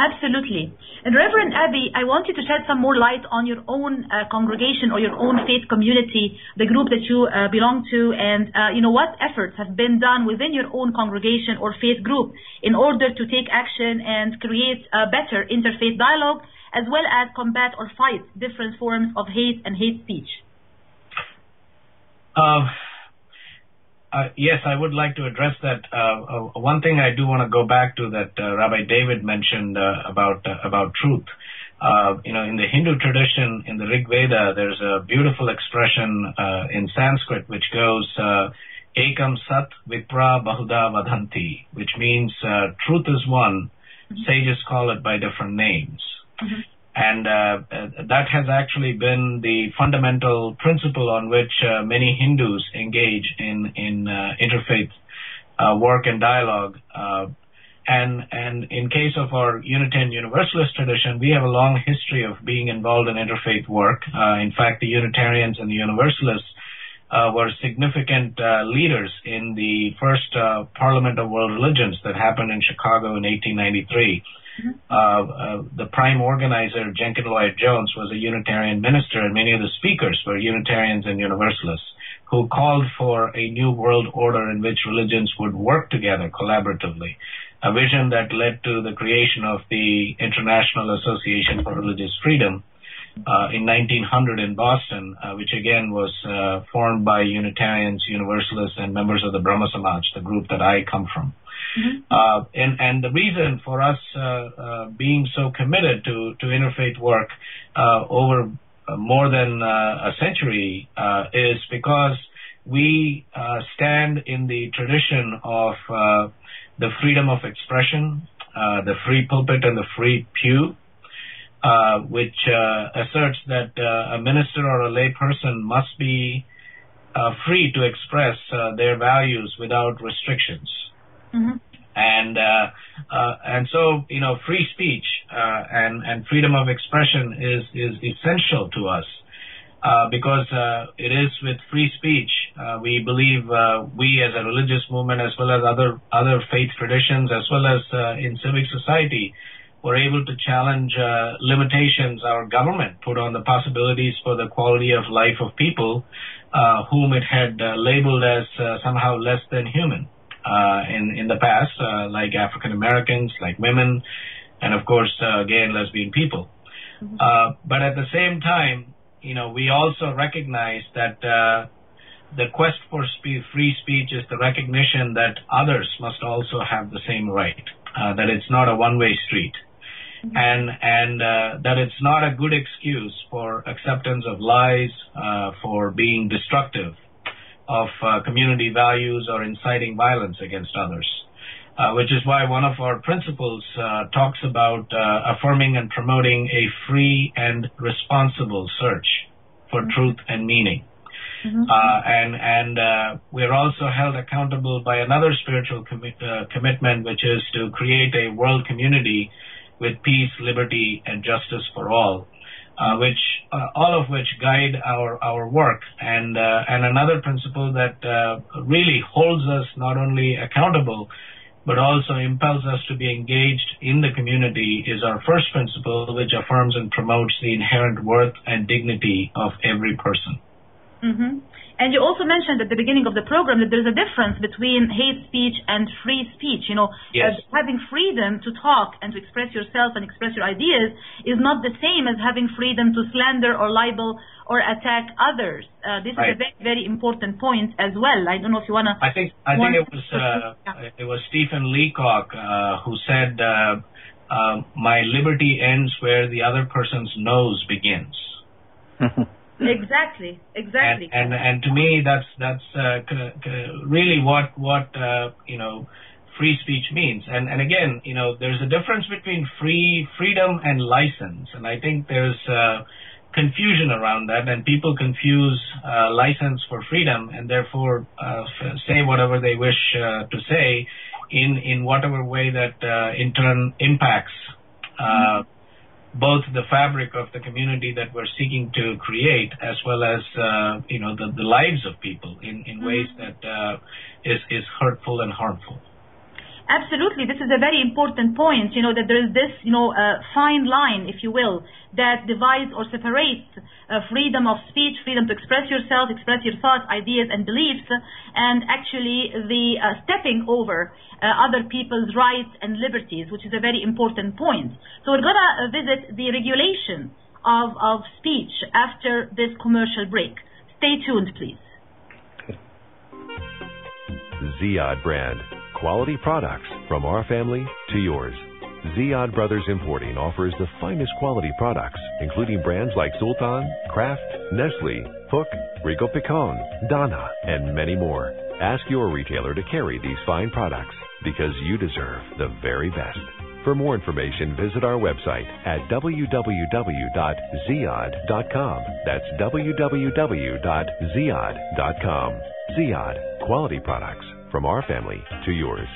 Absolutely. And Reverend Abhi, I want you to shed some more light on your own uh, congregation or your own faith community, the group that you uh, belong to, and uh, you know what efforts have been done within your own congregation or faith group in order to take action and create a better interfaith dialogue, as well as combat or fight different forms of hate and hate speech. Uh, uh, yes, I would like to address that. Uh, uh, one thing I do want to go back to that uh, Rabbi David mentioned uh, about uh, about truth. Uh, you know, in the Hindu tradition, in the Rig Veda, there's a beautiful expression uh, in Sanskrit which goes uh, "Ekam Sat Vipra Bahuda Vadanti," which means uh, truth is one. Sages call it by different names and uh, that has actually been the fundamental principle on which uh, many Hindus engage in in uh, interfaith uh, work and dialogue. Uh, and and in case of our Unitarian Universalist tradition, we have a long history of being involved in interfaith work. Uh, in fact, the Unitarians and the Universalists uh, were significant leaders in the first Parliament of World Religions that happened in Chicago in 1893. Uh, uh, the prime organizer, Jenkins Lloyd Jones, was a Unitarian minister, and many of the speakers were Unitarians and Universalists who called for a new world order in which religions would work together collaboratively. A vision that led to the creation of the International Association for Religious Freedom uh, in 1900 in Boston, uh, which again was uh, formed by Unitarians, Universalists, and members of the Brahmo Samaj, the group that I come from. Uh, and, and the reason for us uh, uh, being so committed to, interfaith work uh, over uh, more than uh, a century uh, is because we uh, stand in the tradition of uh, the freedom of expression, uh, the free pulpit and the free pew, uh, which uh, asserts that uh, a minister or a lay person must be uh, free to express uh, their values without restrictions and uh, uh, and so you know free speech uh, and and freedom of expression is is essential to us uh, because it is with free speech we believe we as a religious movement as well as other other faith traditions as well as in civic society were able to challenge uh, limitations our government put on the possibilities for the quality of life of people uh, whom it had uh, labeled as somehow less than human uh, in in the past, uh, like African Americans, like women, and of course uh, gay and lesbian people. Uh, but at the same time, you know, we also recognize that uh, the quest for spe- free speech is the recognition that others must also have the same right. Uh, that it's not a one-way street. And and uh, that it's not a good excuse for acceptance of lies, uh, for being destructive, of uh, community values or inciting violence against others. Uh, which is why one of our principles uh, talks about uh, affirming and promoting a free and responsible search for truth and meaning. Uh, and and uh, we're also held accountable by another spiritual commi- uh, commitment, which is to create a world community with peace, liberty, and justice for all which uh, all of which guide our our work. And uh, and another principle that uh, really holds us not only accountable, but also impels us to be engaged in the community is our first principle, which affirms and promotes the inherent worth and dignity of every person. hmm And you also mentioned at the beginning of the program that there's a difference between hate speech and free speech. You know, Yes. uh, having freedom to talk and to express yourself and express your ideas is not the same as having freedom to slander or libel or attack others. Uh, this is a very, very important point as well. I don't know if you wanna. I think I think it was uh, it was Stephen Leacock uh, who said, uh, uh, "My liberty ends where the other person's nose begins." Exactly. Exactly. And, and and to me, that's that's uh, really what what uh, you know free speech means. And and again, you know, there's a difference between free freedom and license. And I think there's uh, confusion around that, and people confuse uh, license for freedom, and therefore uh, say whatever they wish uh, to say in in whatever way that uh, in turn impacts uh, both the fabric of the community that we're seeking to create, as well as uh, you know the, the lives of people in in ways that uh, is is hurtful and harmful. Absolutely, this is a very important point. You know that there is this, you know, uh, fine line, if you will, that divides or separates uh, freedom of speech, freedom to express yourself, express your thoughts, ideas, and beliefs, and actually the uh, stepping over uh, other people's rights and liberties, which is a very important point. So we're gonna uh, visit the regulation of of speech after this commercial break. Stay tuned, please. Ziad brand. Quality products from our family to yours. Ziad Brothers Importing offers the finest quality products, including brands like Sultan, Kraft, Nestle, Hook, Rico Picon, Donna, and many more. Ask your retailer to carry these fine products because you deserve the very best. For more information, visit our website at www.ziad.com. That's www.ziad.com. Ziad, quality products from our family to yours.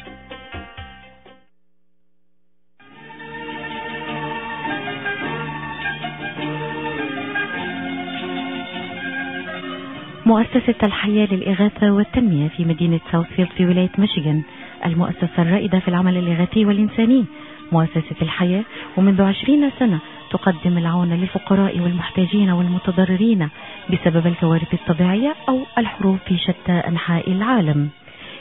مؤسسة الحياة للإغاثة والتنمية في مدينة ساوثفيلد في ولاية ميشيغان. المؤسسة الرائدة في العمل الإغاثي والإنساني. مؤسسة الحياة ومنذ عشرين سنة تقدم العون للفقراء والمحتاجين والمتضررين بسبب الكوارث الطبيعية أو الحروب في شتى أنحاء العالم.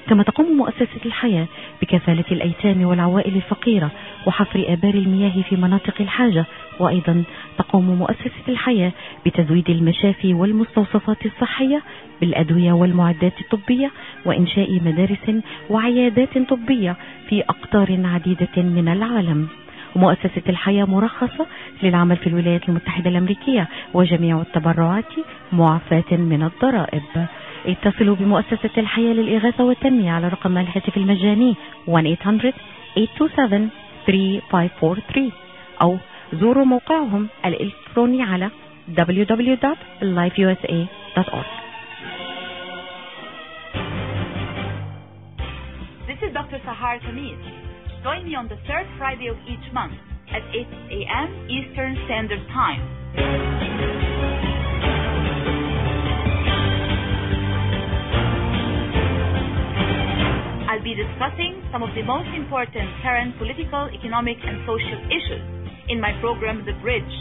كما تقوم مؤسسة الحياة بكفالة الأيتام والعوائل الفقيرة وحفر آبار المياه في مناطق الحاجة. وأيضا تقوم مؤسسة الحياة بتزويد المشافي والمستوصفات الصحية بالأدوية والمعدات الطبية وإنشاء مدارس وعيادات طبية في أقطار عديدة من العالم. ومؤسسة الحياة مرخصة للعمل في الولايات المتحدة الأمريكية وجميع التبرعات معفاة من الضرائب. اتصلوا بمؤسسة الحياة للإغاثة والتنمية على رقم الهاتف المجاني 1-800-827-3543 أو زوروا موقعهم الإلكتروني على www.lifeusa.org This is Dr. Sahar Khamis. Join me on the third Friday of each month at 8 a.m. Eastern Standard Time. I'll be discussing some of the most important current political, economic, and social issues in my program, The Bridge.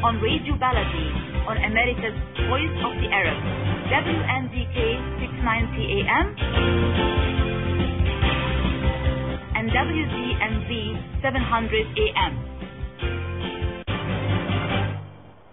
On Radio Baladi, on America's Voice of the Arabs, WNZK 690 AM, and WDMV 700 AM.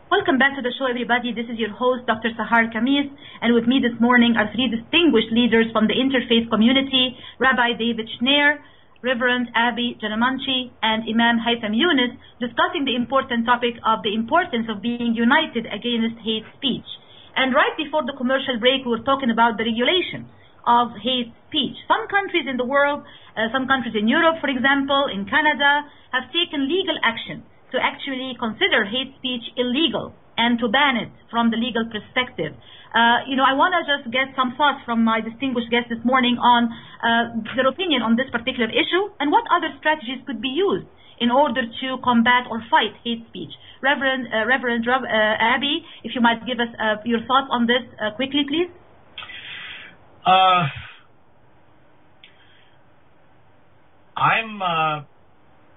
Welcome back to the show, everybody. This is your host, Dr. Sahar Khamis, and with me this morning are three distinguished leaders from the interfaith community Rabbi David Shneyer, Reverend Abhi Janamanchi, and Imam Haytham Younis, discussing the important topic of the importance of being united against hate speech. And right before the commercial break, we were talking about the regulation of hate speech. Some countries in the world, uh, some countries in Europe, for example, in Canada, have taken legal action to actually consider hate speech illegal and to ban it from the legal perspective. Uh, you know, I want to just get some thoughts from my distinguished guest this morning on uh, their opinion on this particular issue and what other strategies could be used in order to combat or fight hate speech. Reverend uh, Reverend Rob, Abhi, if you might give us your thoughts on this quickly, please. I'm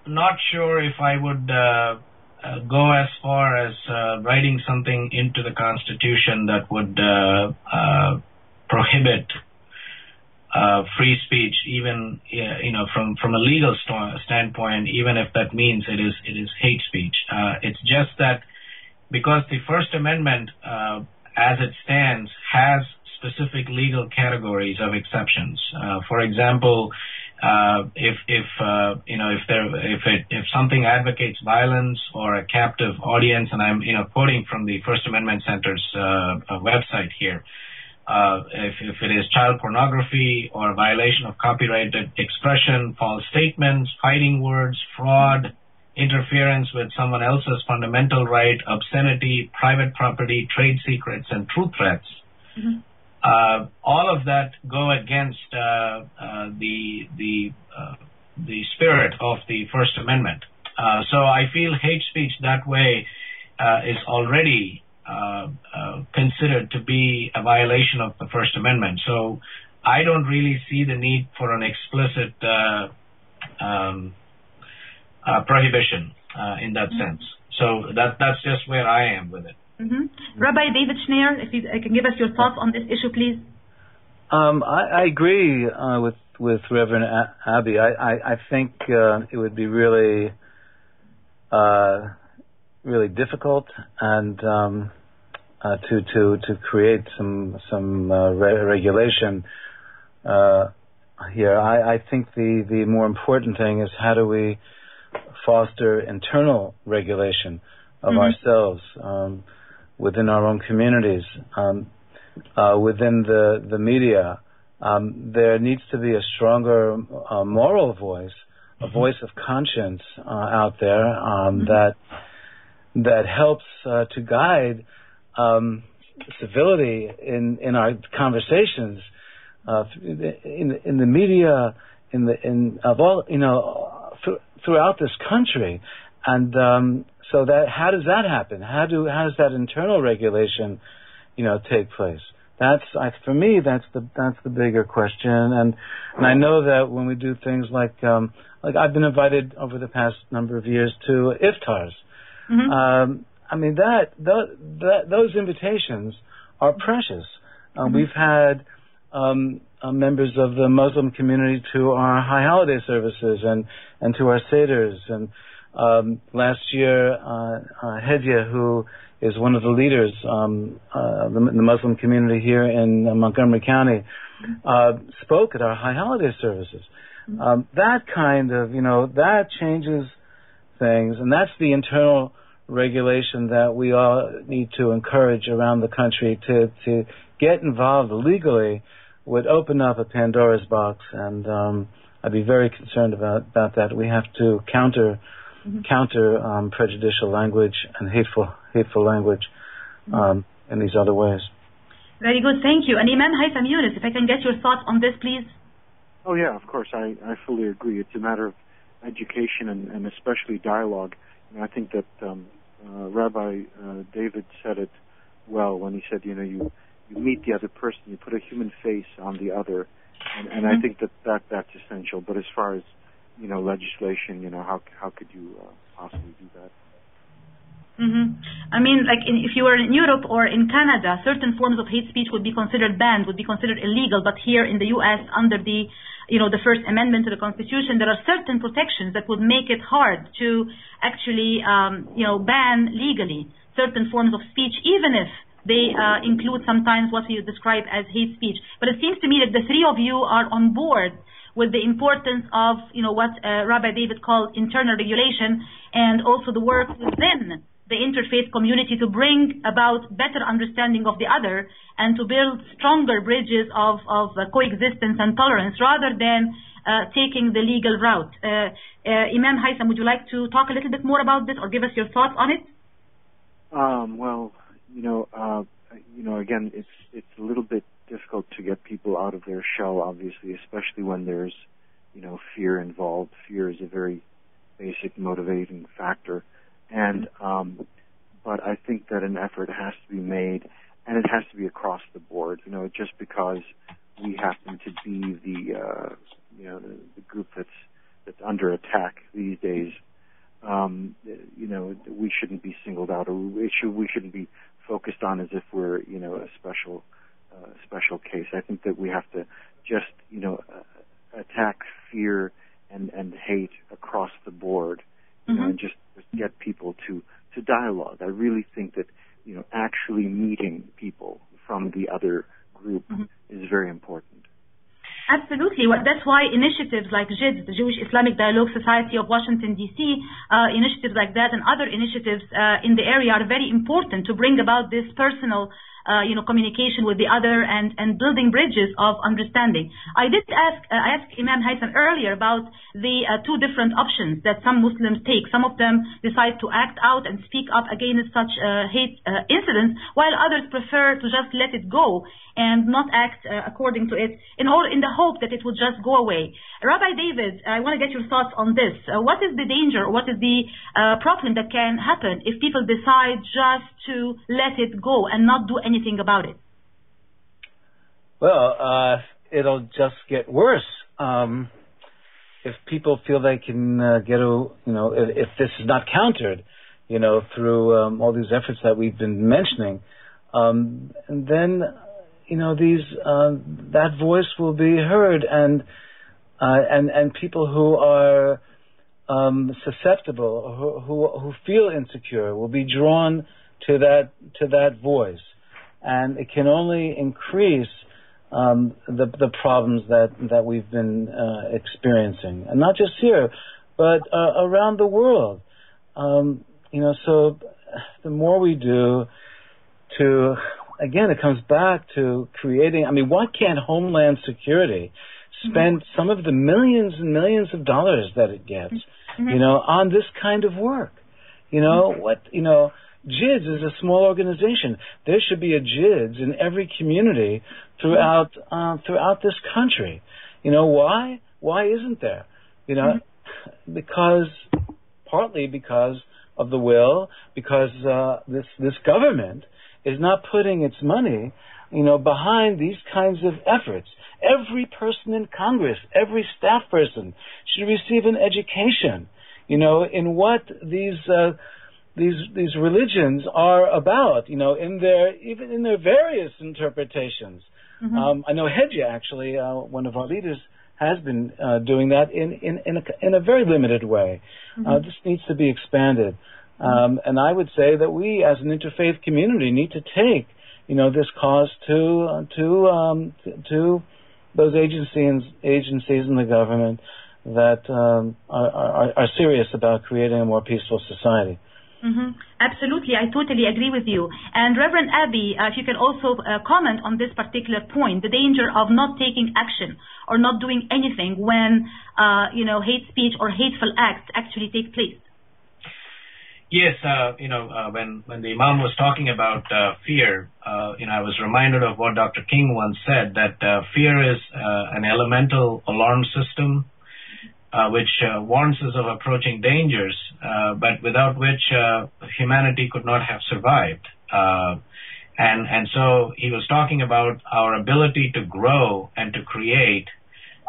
not sure if I would uh, uh, go as far as uh, writing something into the Constitution that would prohibit free speech, even you know from from a legal st- standpoint, even if that means it is it is hate speech. it's just that because the First Amendment, as it stands, has specific legal categories of exceptions. for example uh, if if uh, you know if there if it if something advocates violence or a captive audience, and I'm you know quoting from the First Amendment Center's uh, website here, uh, if if it is child pornography or violation of copyrighted expression, false statements, fighting words, fraud, interference with someone else's fundamental right, obscenity, private property, trade secrets, and truth threats. Mhm. Uh, all of that go against uh, uh, the the uh, the spirit of the First Amendment. Uh, so I feel hate speech that way uh, is already uh, uh, considered to be a violation of the First Amendment. So I don't really see the need for an explicit uh, um, uh, prohibition uh, in that sense. So that that's just where I am with it. Hmm Rabbi David Shneyer, if you uh, can give us your thoughts on this issue, please. Um, I, I agree uh, with with Reverend A- Abhi. I I, I think uh, it would be really uh, really difficult and um, uh, to to to create some some uh, re- regulation uh, here. I, I think the the more important thing is how do we foster internal regulation of Mhm. ourselves um, within our own communities, um, uh, within the the media. Um, there needs to be a stronger uh, moral voice, a voice of conscience uh, out there um, that that helps uh, to guide um, civility in in our conversations uh, in in the media in the in of all you know th- throughout this country and um, so that how does that happen how do how does that internal regulation you know take place that's I, for me that's the that's the bigger question and and I know that when we do things like um like I've been invited over the past number of years to iftars Mm-hmm. um, I mean that, tho- that those invitations are precious. Uh, Mhm. We've had um, uh, members of the Muslim community to our high holiday services and and to our seders. And um, last year, uh, uh, Hedia, who is one of the leaders um, uh, the, the Muslim community here in uh, Montgomery County, uh, spoke at our high holiday services. Um, that kind of you know that changes things, and that's the internal regulation that we all need to encourage around the country to to get involved legally would open up a Pandora's box, and um, I'd be very concerned about about that. We have to counter counter um, prejudicial language and hateful hateful language um, in these other ways. Very good, thank you. And Iman Haytham Younis, if I can get your thoughts on this, please. Oh yeah, of course. I, I fully agree. It's a matter of education and, and especially dialogue. And I think that um, uh, Rabbi uh, David said it well when he said, you know, you you meet the other person, you put a human face on the other, and, and I Mhm. think that, that that's essential. But as far as you know, legislation, you know, how how could you uh, possibly do that? hmm I mean, like in, if you were in Europe or in Canada, certain forms of hate speech would be considered banned, would be considered illegal. But here in the U.S., under the, you know, the First Amendment to the Constitution, there are certain protections that would make it hard to actually, um, you know, ban legally certain forms of speech, even if they uh, include sometimes what we describe as hate speech. But it seems to me that the three of you are on board with the importance of, you know, what uh, Rabbi David called internal regulation and also the work within the interfaith community to bring about better understanding of the other and to build stronger bridges of, of uh, coexistence and tolerance rather than uh, taking the legal route. Uh, uh, Imam Haytham, would you like to talk a little bit more about this or give us your thoughts on it? Um, well, you know, uh, you know, again, it's it's a little bit difficult to get people out of their shell, obviously, especially when there's, you know, fear involved. Fear is a very basic motivating factor, and um, but I think that an effort has to be made, and it has to be across the board. You know, just because we happen to be the, uh, you know, the, the group that's that's under attack these days um, you know, we shouldn't be singled out, or we, should, we shouldn't be focused on as if we're, you know, a special, uh, special case. I think that we have to just, you know, uh, attack fear and and hate across the board, you know, Mhm. and just, just get people to to dialogue. I really think that, you know, actually meeting people from the other group is very important. Absolutely. Well, that's why initiatives like JID, the Jewish Islamic Dialogue Society of Washington, D.C., uh, initiatives like that and other initiatives uh, in the area are very important to bring about this personal uh, you know, communication with the other and, and building bridges of understanding. I did ask, uh, I asked Imam Haytham earlier about the uh, two different options that some Muslims take. Some of them decide to act out and speak up against such uh, hate uh, incidents, while others prefer to just let it go and not act uh, according to it in, all, in the hope that it will just go away. Rabbi David, I want to get your thoughts on this. What is the danger, what is the problem that can happen if people decide just to let it go and not do anything about it? Well, uh, it'll just get worse. Um, if people feel they can uh, get a, you know, if, if, this is not countered, you know, through um, all these efforts that we've been mentioning, um, then, you know, these uh, that voice will be heard, and uh, and and people who are um, susceptible, who, who who feel insecure, will be drawn to that to that voice, and it can only increase um, the the problems that that we've been uh, experiencing, and not just here, but uh, around the world. Um, you know, so the more we do to, again, it comes back to creating. I mean, why can't Homeland Security spend mm-hmm. some of the millions and millions of dollars that it gets, mm-hmm. you know, on this kind of work? You know mm-hmm. what? You know JIDS is a small organization. There should be a JIDS in every community throughout uh, throughout this country. You know why? Why isn't there? You know, mm-hmm. because partly because of the will, because uh, this this government is not putting its money, you know, behind these kinds of efforts. Every person in Congress, every staff person should receive an education, you know, in what these uh, these these religions are about, you know, in their even in their various interpretations. Mm-hmm. Um, I know Hedja actually, uh, one of our leaders, has been uh, doing that in in in a, in a very limited way. Mm-hmm. Uh, this needs to be expanded, um, and I would say that we, as an interfaith community, need to take you know this cause to uh, to um, to, to those agencies agencies in the government that um, are, are, are serious about creating a more peaceful society. Mm-hmm. Absolutely, I totally agree with you. And Reverend Abhi, uh, if you can also uh, comment on this particular point, the danger of not taking action or not doing anything when, uh, you know, hate speech or hateful acts actually take place. Yes, uh, you know, uh, when when the Imam was talking about uh, fear, you know, I was reminded of what Dr. King once said that fear is an elemental alarm system which warns us of approaching dangers, but without which uh, humanity could not have survived. Uh, and and so he was talking about our ability to grow and to create,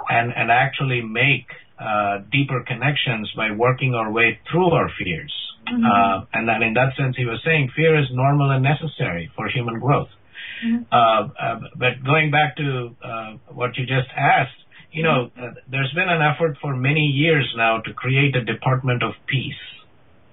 and and actually make uh, deeper connections by working our way through our fears. Mm-hmm. and then in that sense, he was saying fear is normal and necessary for human growth. Mm-hmm. but going back to what you just asked, you know, uh, there's been an effort for many years now to create a Department of Peace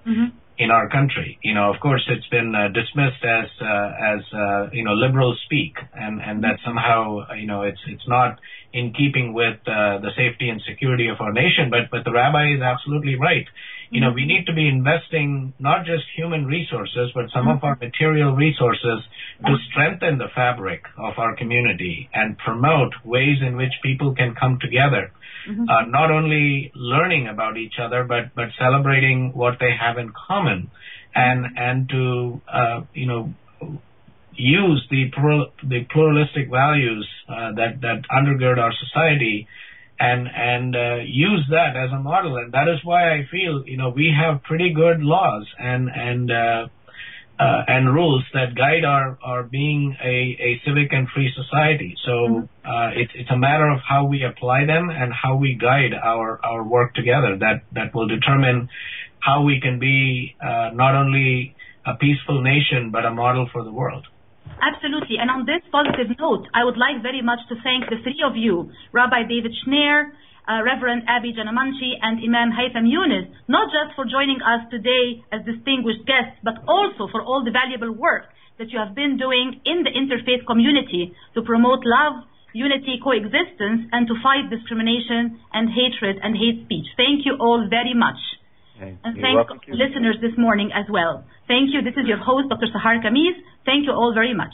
mm-hmm. in our country. You know, of course, it's been uh, dismissed as uh, as uh, you know liberal speak, and and that somehow uh, you know it's it's not in keeping with uh, the safety and security of our nation. But but the rabbi is absolutely right you know, we need to be investing not just human resources, but some of our material resources to strengthen the fabric of our community and promote ways in which people can come together. Mm-hmm. Uh, not only learning about each other, but but celebrating what they have in common, and and to uh, you know use the plural, the pluralistic values uh, that that undergird our society and and uh, use that as a model. And that is why I feel you know we have pretty good laws and and uh, uh, and rules that guide our our being a, a civic and free society. So mm-hmm. uh, it's it's a matter of how we apply them and how we guide our our work together. That that will determine how we can be uh, not only a peaceful nation but a model for the world. Absolutely. And on this positive note, I would like very much to thank the three of you, Rabbi David Shneyer, uh, Reverend Abhi Janamanchi, and Imam Haytham Younis, not just for joining us today as distinguished guests, but also for all the valuable work that you have been doing in the interfaith community to promote love, unity, coexistence, and to fight discrimination and hatred and hate speech. Thank you all very much. And thank listeners this morning as well. Thank you. This is your host, Dr. Sahar Khamis. Thank you all very much.